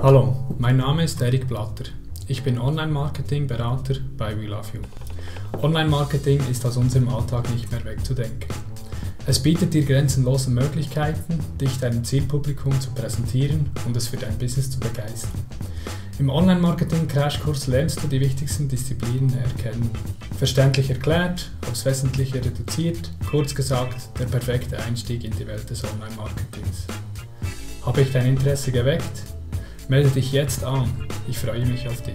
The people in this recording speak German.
Hallo, mein Name ist Erik Blatter. Ich bin Online-Marketing-Berater bei We Love You. Online-Marketing ist aus unserem Alltag nicht mehr wegzudenken. Es bietet dir grenzenlose Möglichkeiten, dich deinem Zielpublikum zu präsentieren und es für dein Business zu begeistern. Im Online-Marketing-Crashkurs lernst du die wichtigsten Disziplinen erkennen. Verständlich erklärt, aufs Wesentliche reduziert, kurz gesagt, der perfekte Einstieg in die Welt des Online-Marketings. Habe ich dein Interesse geweckt? Melde dich jetzt an. Ich freue mich auf dich.